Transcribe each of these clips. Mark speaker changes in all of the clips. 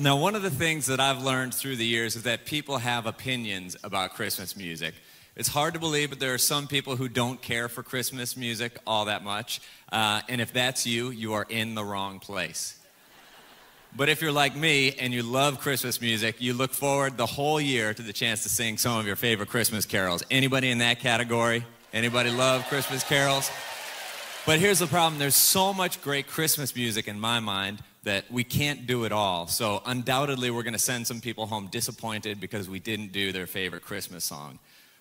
Speaker 1: Now, one of the things that I've learned through the years is that people have opinions about Christmas music. It's hard to believe, but there are some people who don't care for Christmas music all that much. Uh, and if that's you, you are in the wrong place. But if you're like me and you love Christmas music, you look forward the whole year to the chance to sing some of your favorite Christmas carols. Anybody in that category? Anybody love Christmas carols? But here's the problem there's so much great Christmas music in my mind that we can't do it all. So, undoubtedly, we're going to send some people home disappointed because we didn't do their favorite Christmas song.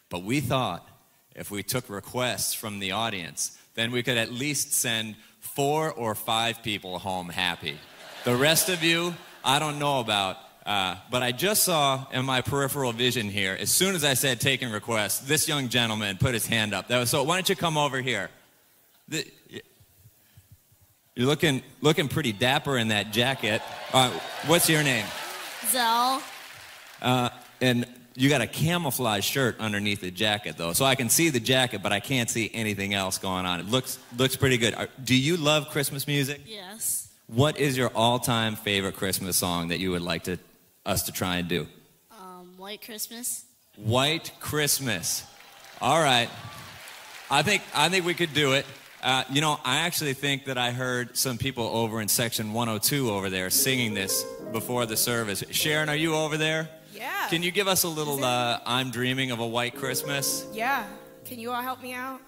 Speaker 1: But we thought if we took requests from the audience, then we could at least send four or five people home happy. The rest of you, I don't know about. Uh, but I just saw in my peripheral vision here, as soon as I said taking requests, this young gentleman put his hand up. That was so. Why don't you come over here? The, you're looking looking pretty dapper in that jacket. Uh, what's your name?
Speaker 2: Zell.
Speaker 1: Uh, and you got a camouflage shirt underneath the jacket, though, so I can see the jacket, but I can't see anything else going on. It looks looks pretty good. Do you love Christmas music?
Speaker 2: Yes.
Speaker 1: What is your all-time favorite Christmas song that you would like to us to try and do?
Speaker 2: Um, White Christmas.
Speaker 1: White Christmas. All right. I think I think we could do it. Uh, you know, I actually think that I heard some people over in section 102 over there singing this before the service. Sharon, are you over there?
Speaker 3: Yeah.
Speaker 1: Can you give us a little uh, I'm Dreaming of a White Christmas?
Speaker 3: Yeah. Can you all help me out?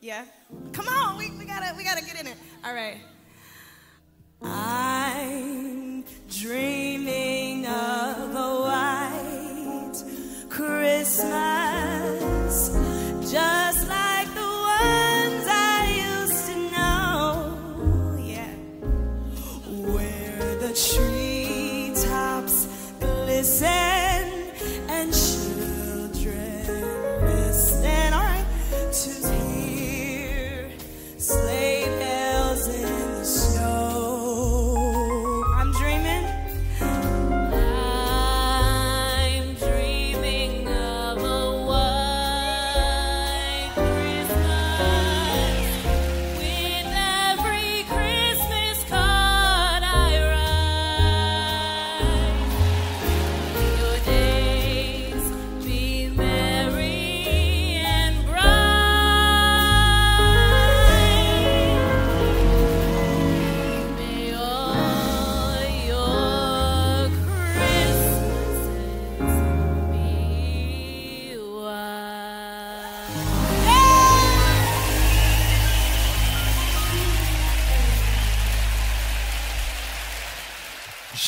Speaker 3: Yeah. Come on, we, we gotta we gotta get in it. All right. I'm glisten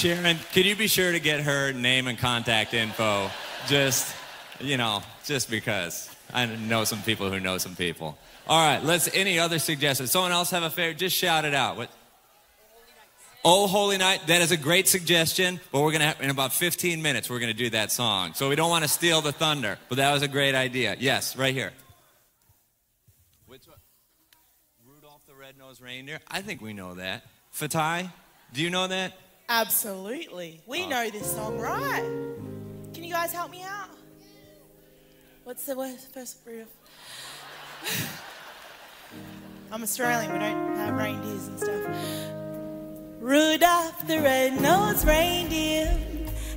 Speaker 1: Sharon, could you be sure to get her name and contact info? Just, you know, just because. I know some people who know some people. All right, let's, any other suggestions? Someone else have a favorite? Just shout it out. What? Oh, Holy Night. That is a great suggestion, but we're going to have, in about 15 minutes, we're going to do that song. So we don't want to steal the thunder, but that was a great idea. Yes, right here. Which one? Rudolph the Red-Nosed Reindeer? I think we know that. Fatai, do you know that?
Speaker 3: Absolutely. We ah. know this song, right? Can you guys help me out? What's the word, first riff? I'm Australian, we don't have reindeers and stuff. Rudolph the red-nosed reindeer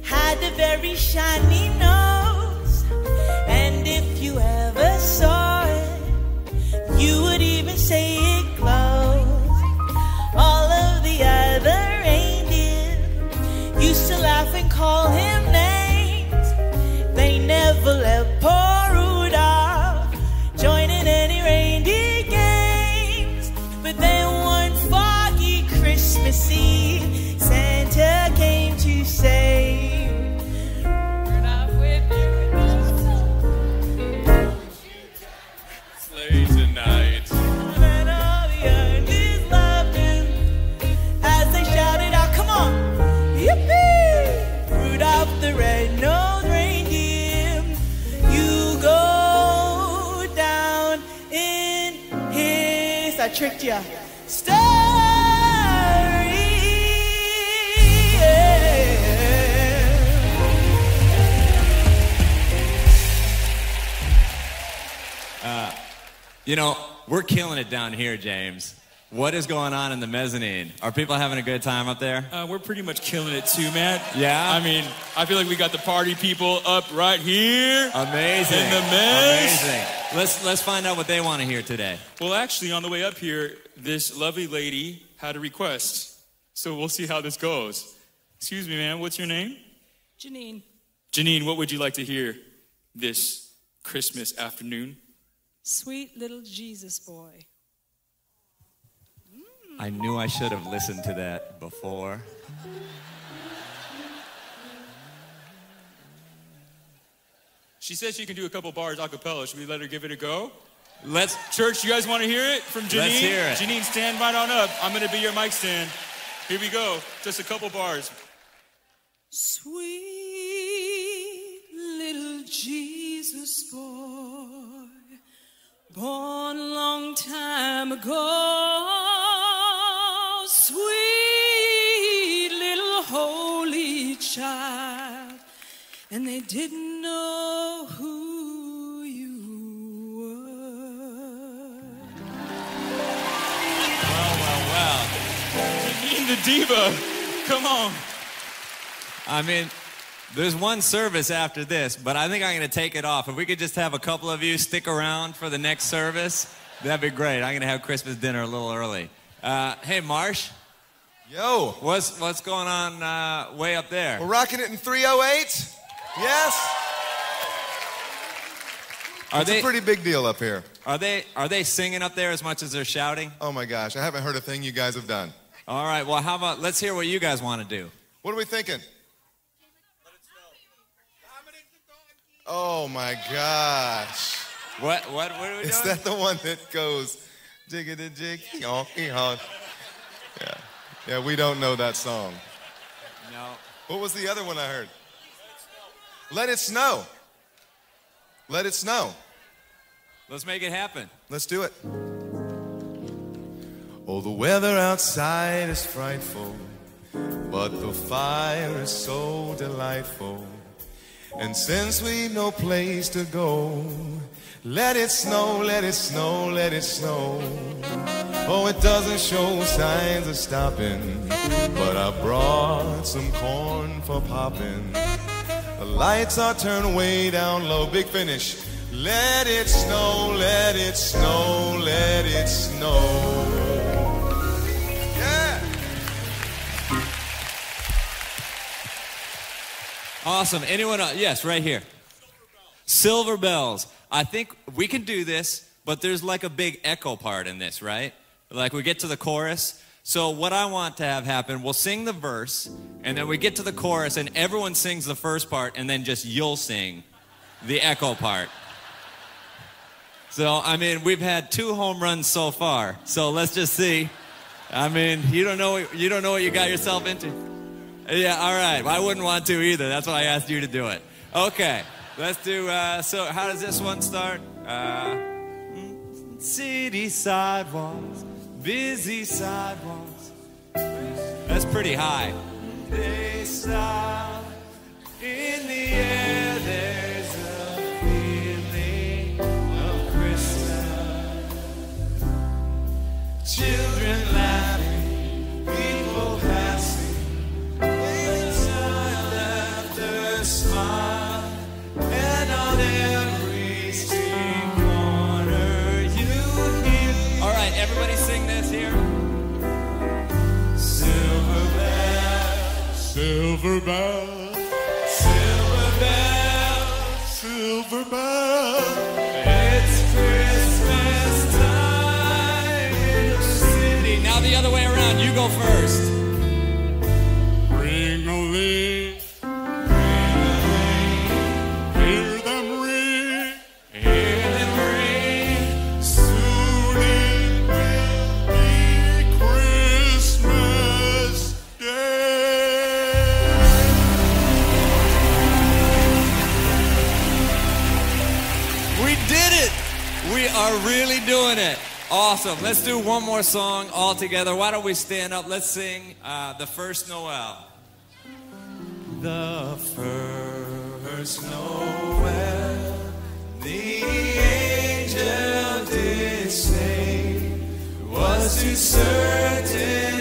Speaker 3: had a very shiny nose. And if you ever saw it, you would even say and call him names. They never let You
Speaker 1: know, we're killing it down here, James. What is going on in the mezzanine? Are people having a good time up there?
Speaker 4: Uh, we're pretty much killing it too, man.
Speaker 1: Yeah?
Speaker 4: I mean, I feel like we got the party people up right here.
Speaker 1: Amazing.
Speaker 4: In the mess.
Speaker 1: Amazing. Let's let's find out what they want to hear today.
Speaker 4: Well, actually, on the way up here, this lovely lady had a request. So we'll see how this goes. Excuse me, ma'am. What's your name?
Speaker 5: Janine,
Speaker 4: Janine, what would you like to hear this Christmas afternoon?
Speaker 5: Sweet little Jesus boy.
Speaker 1: I knew I should have listened to that before.
Speaker 4: She says she can do a couple bars a cappella. Should we let her give it a go?
Speaker 1: Let's
Speaker 4: Church, you guys want to hear it from Janine?
Speaker 1: Let's hear it.
Speaker 4: Janine, stand right on up. I'm going to be your mic stand. Here we go. Just a couple bars.
Speaker 5: Sweet little Jesus boy, born long time ago. Sweet little holy child, and they didn't know who you were.
Speaker 1: Well, well, well.
Speaker 4: Janine the diva. Come on.
Speaker 1: I mean, there's one service after this, but I think I'm going to take it off. If we could just have a couple of you stick around for the next service, that'd be great. I'm going to have Christmas dinner a little early. Uh, hey, Marsh,
Speaker 6: Yo,
Speaker 1: what's what's going on uh, way up there?
Speaker 6: we're rocking it in 308. Yes,
Speaker 1: Are
Speaker 6: it's
Speaker 1: they
Speaker 6: a pretty big deal up here.
Speaker 1: are they are they singing up there as much as they're shouting?
Speaker 6: Oh my gosh, I haven't heard a thing you guys have done.
Speaker 1: All right. Well, how about let's hear what you guys want to do.
Speaker 6: What are we thinking? Oh my gosh.
Speaker 1: What what what are we
Speaker 6: Is
Speaker 1: doing?
Speaker 6: that the one that goes jiggity jig yonky honk? Yeah. Yeah, we don't know that song.
Speaker 1: no.
Speaker 6: What was the other one I heard? Let it snow. Let it snow.
Speaker 1: Let's make it happen.
Speaker 6: Let's do it. Oh, the weather outside is frightful, but the fire is so delightful. And since we've no place to go, let it snow, let it snow, let it snow. Oh, it doesn't show signs of stopping, but I brought some corn for popping. The lights are turned way down low, big finish. Let it snow, let it snow, let it snow.
Speaker 1: Awesome. Anyone else? Yes, right here. Silver bells. I think we can do this, but there's like a big echo part in this, right? Like we get to the chorus. So what I want to have happen, we'll sing the verse, and then we get to the chorus, and everyone sings the first part, and then just you'll sing the echo part. So I mean, we've had two home runs so far. So let's just see. I mean, you don't know you don't know what you got yourself into. Yeah, all right. Well, I wouldn't want to either. That's why I asked you to do it. Okay, let's do. Uh, so, how does this one start? Uh, city sidewalks, busy sidewalks. That's pretty high. They Silver bell,
Speaker 6: silver.
Speaker 1: Now the other way around, you go first. Really doing it. Awesome. Let's do one more song all together. Why don't we stand up? Let's sing uh, the first Noel. The first Noel, the angel did say, was was too certain.